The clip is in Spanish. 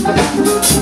Gracias.